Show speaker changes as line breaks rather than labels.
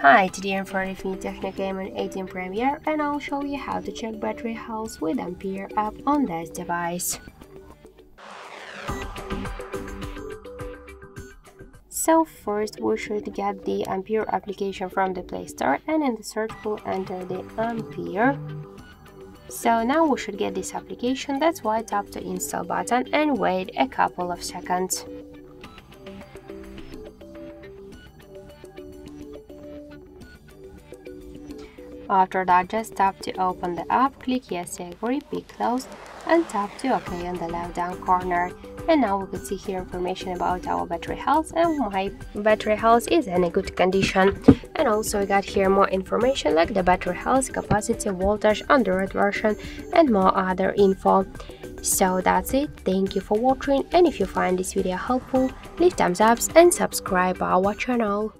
Hi, today I'm for Infinity Tecno Camon 18 Premier and I'll show you how to check battery health with Ampere app on this device. So first we should get the Ampere application from the Play Store and in the search we'll enter the Ampere. So now we should get this application, that's why tap the install button and wait a couple of seconds. After that, just tap to open the app, click yes, I agree, be closed, and tap to OK on the left down corner. And now we can see here information about our battery health and my battery health is in a good condition. And also we got here more information like the battery health, capacity, voltage, Android version and more other info. So that's it, thank you for watching and if you find this video helpful, leave thumbs up and subscribe our channel.